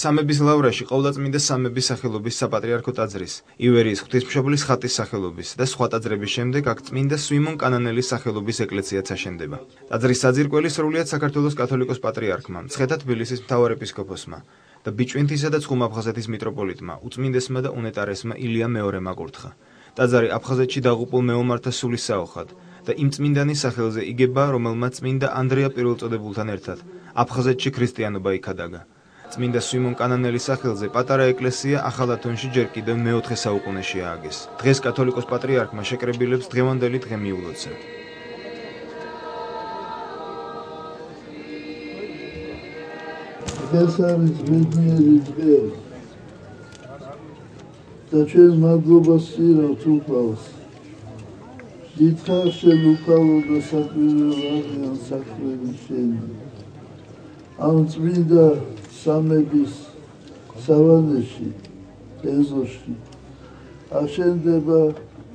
სამების ლავრაში ყოვლადწმინდა სამების სახელობის საპატრიარქო ტაძრის, ივერიის ღვთისმშობლის ხატის სახელობის და სხვა ტაძრების შემდეგ აქ წმინდა სვიმონ კანანელის სახელობის ეკლესიაც აშენდება. ტაძრის საძირკველი სრულიად საქართველოს კათოლიკოს პატრიარქმა, მცხეთა თბილისის მთავარ ეპისკოპოსმა და ბიჭვინთისა და ცხუმ-აფხაზეთის მიტროპოლიტმა, უწმინდესმა და უნეტარესმა ილია მეორემ აკურთხა. ტაძარი აფხაზეთში დაღუპულ მეომართა სულის საოხად და იმ წმინდანის სახელზე იგება, რომელმაც წმინდა ანდრია პირველწოდებულთან ერთად აფხაზეთში ქრისტიანობა იქადაგა. წმინდა სვიმონ კანანელის სახელზე პატარა ეკლესია ახალათონში ჯერ კიდევ მეოთხე საუკუნეში ააგეს. დღეს კათოლიკოს პატრიარქმა შეკრებილებს დღევანდელი დღე მიულოცა. ეს არის მედნიერი დღე. და ჩვენ მადლობას ვცდილობთ უფალს. დიდხანს შელუკავო და საკვირველია საქმე შენი. ამ წმინდა სამების სავანეში ეზოში აშენდება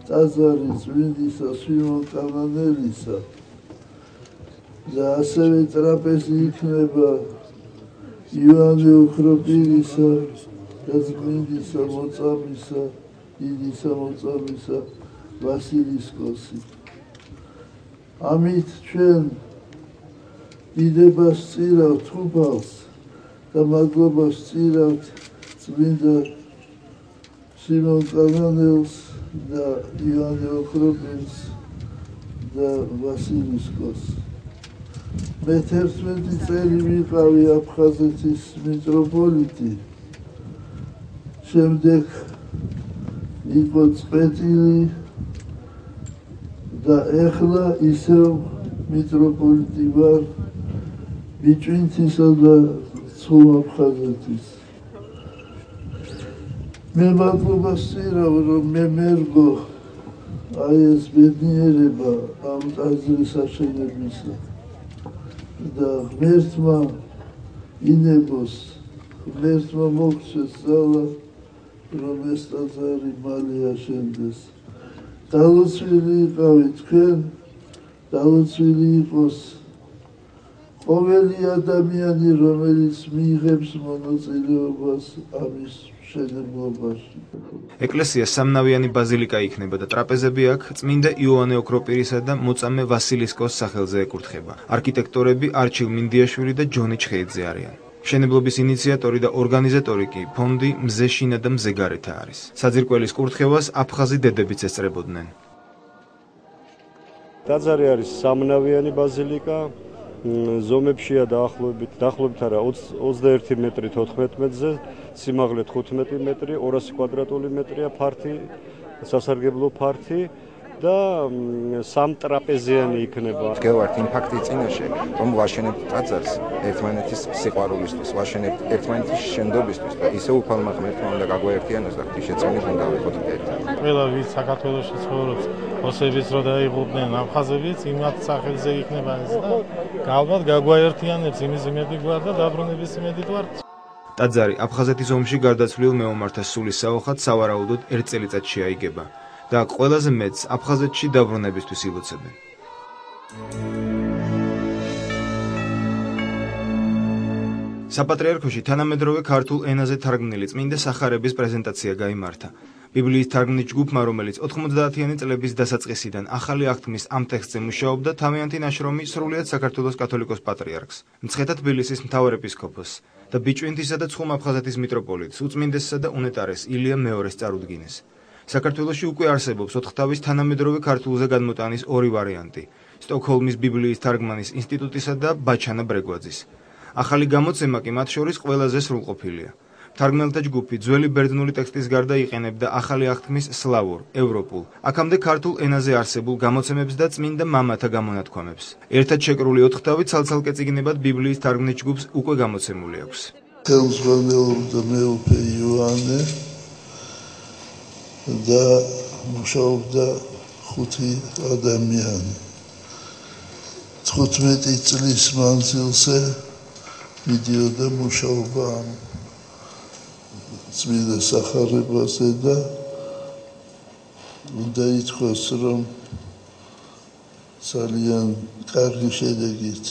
ტაძარი წმინდისა სვიმონ კანანელისა და ასევე ტრაპეზი იქნება ივანე ოქროპირისა და წმინდისა მოწამისა დიდი მოწამისა ვასილისკოსი ამით ჩვენ დიდებას წირავთ თუბალს და მადლობას წირავთ წმინდა სიმონ კანანელს და ივანე ოქროპინს და ვასილისკოს. მე 11 წელი ვიყავი აფხაზეთის მიტროპოლიტი. შემდეგ იყო წვეტილი და ეხლა ისევ მიტროპოლიტი ვარ ბიჭვინთისა და სულ აფხაზეთის მე მადლობას ვცირავ რომ მე მერგო აი ეს ბედნიერება ამ ტაძრის აშენებისა. და ღმერთმა ინებოს ღმერთმა მოგცეს ძალა რომ ეს ტაძარი მალე აშენდეს. დალოცვილი იყავი თქვენ დალოცვილი იყოს ყოველი ადამიანი რომელიც მიიღებს მონაწილეობას ამის შენებლობაში ეკლესია სამნავიანი ბაზილიკა იქნება და ტრაპეზები აქ წმინდა იოანე ოქროპირისა და მოწამე ვასილისკოს სახელზე ეკურთხება. არქიტექტორები არჩილ მინდიაშვილი და ჯონი ჩხეიძე არიან. შენებლობის ინიციატორი და ორგანიზატორი კი ფონდი მზეშინა და მზეგარეთა არის. საძირკველის კურთხევას აფხაზი დედებიც ესწრებოდნენ. დაძარი არის სამნავიანი ბაზილიკა ზომებშია დაახლოებით დაახლოებით არა 21 მეტრი 14 მეტრზე სიმაღლე 15 მეტრი 200 კვადრატული მეტრია ფართი სასარგებლო ფართი და სამ ტრაპეზიანი იქნება. გევართ იმ ფაქტის წინაშე, რომ ვაშენებთ ტაძარს ერთმანეთის სიყვარულისთვის, ვაშენებთ ერთმანეთის შენდობისთვის და ისე უფალმა ღმერთმა უნდა გაგვაერთიანოს და ღვთისმშეწმით უნდა ვიყოთ ერთად. ყველა ვინც საქართველოში ცხოვრობს, ოსებიც რო დაიღუპნენ აფხაზებიც, იმათ სახელზე იქნება ეს და ალბათ გაგვაერთიანებს იმის იმედი გვარ და დაბრუნების იმედი ვარ. ტაძარი აფხაზეთის ომში გარდაცვლილ მეომართა სულის საოხად სავარაუდოდ ერთ წელიწადში აიგება. და ყველაზე მეც აფხაზეთში დაბრუნებისთვის ილოცებენ. საპატრიარქოში თანამედროვე ქართულ ენაზე თარგმნილი წმინდა სახარების პრეზენტაცია გამართა. ბიბლიის თარგმნის ჯგუფმა, რომელიც 90-იანი წლების დასაწყისიდან ახალი აღთქმის ამ ტექსტზე მუშაობდა, თავიანთი ნაშრომი სრულიად საქართველოს კათოლიკოს პატრიარქს, მცხეთა თბილისის მთავარ ეპისკოპოსს და ბიჭვინთისა და ცხუმ-აფხაზეთის მიტროპოლიტს, უწმინდესსა და უნეტარეს ილია მეორეს წარუდგინეს. საქართველოში უკვე არსებობს ოთხთავის თანამედროვე ქართულზე გადმოტანის ორი ვარიანტი: სტოკჰოლმის ბიბლიის თარგმანის ინსტიტუტისა და ბაჩანა ბრეგვაძის. ახალი გამოცემა კი მათ შორის ყველაზე სრულყოფილია. თარგმნელთა ჯგუფი ძველი ბერძნული ტექსტის გარდა იყენებდა ახალი აღთქმის სლავურ, ევროპულ, აქამდე ქართულ ენაზე არსებულ გამოცემებს და წმინდა მამათა გამონათქვამებს. ერთად შეკრული ოთხთავი ცალ-ცალკე წიგნებად ბიბლიის თარგმნის ჯგუფს უკვე გამოცემული აქვს. ხელმძღვანელობდა მეუფე იოანე და მუშაობდა ხუთი ადამიანი. 15 წლის მანძილზე მიდიოდა მუშაობა წმინდა სახარებაზე და უნდა ითქვას რომ ძალიან კარგი შედეგით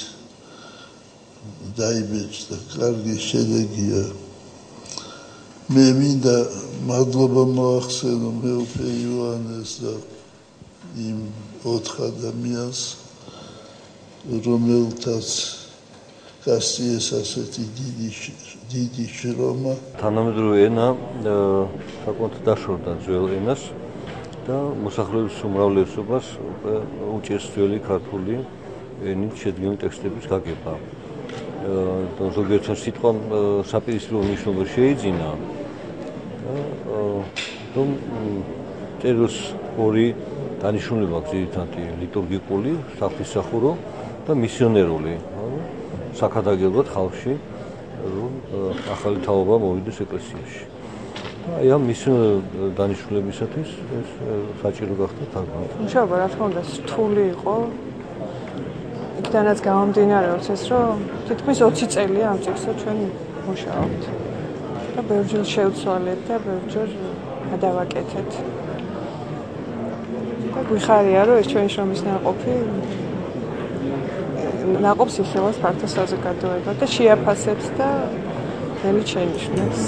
დაიბეჭდა კარგი შედეგია მე მინდა მადლობა მოახსენო მეუფე იოანეს და იმ ოთხ ადამიანს რომელთაც გასწიეს ასეთი დიდი დიდი შრომა თანამედროვე ენა საკუთარ დაშორდა ძველ ენას და მოსახლეობის უმრავლესობას უჭერს ძველი ქართული ენით შედგენილი ტექსტების გაგება. და ზოგიერთ სიტყვა საპირისპირო მნიშვნელობა შეიძინა. და რომ წეროს ორი დანიშნულება აქვს ძირითადად ლიტურგიკული, საფრთხისახურო და მისიონერული. საქადაგებლად ხალხში რომ ახალი თაობა მოვიდეს ეკლესიაში. აი ამ მის დანიშნულებისათვის ეს საჭირო გახდა თარგმანი. მუშაობა რა თქმა უნდა რთული იყო. იქთანაც გამომდინარეობს ეს რომ თითქმის 20 წელია ამ წიგნზე ჩვენ მუშაობთ. და ბევრჯერ შევცვალეთ და ბევრჯერ გადავაკეთეთ. და გვიხარია რომ ეს ჩვენი შრომის ნაყოფი ნაყოფს იხილავს ფართო საზოგადოება და შეაფასებს და ნელი შენიშნებს.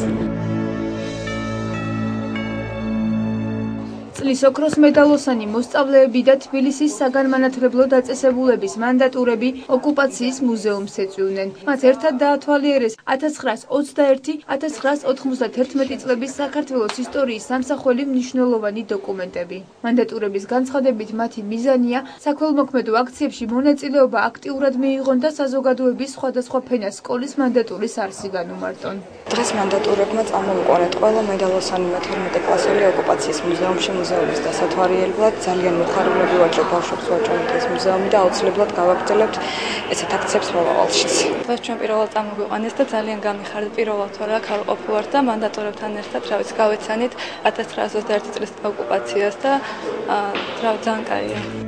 წლის ოქროს მედალოსანი მოსწავლეები და თბილისის საგანმანათლებლო დაწესებულების მანდატურები ოკუპაციის მუზეუმს ეწვივნენ. მათ ერთად დაათვალიერეს 1921-1991 წლების საქართველოს ისტორიის სამსახველი მნიშვნელოვანი დოკუმენტები. მანდატურების განცხადებით მათი მიზანია საქველმოქმედო აქციებში მონაწილეობა აქტიურად მიიღონ და საზოგადოების სხვადასხვა ფენას სკოლის მანდატურის არსი განუმარტონ. დღეს მანდატურებმა წამოუყურეთ ყველა მედალოსანი 12 კლასელი ოკუპაციის მუზეუმში მუზეუმის დასათვალიერებლად ძალიან მოხარულები ვაჭრობ ბავშვებს ვაჭრობთ ეს მუზეუმი და აუცილებლად გავაგრძელებთ ესეთ აქციებს მომავალშიც. დღეს ჩვენ პირველად წამოგვიყვანეს და ძალიან გამიხარდა პირველად თორე აქ არ ყოფილვართ და მანდატორებთან ერთად რა ვიცი გავეცანით 1921 წლის ოკუპაციას და რა ძალიან კაია.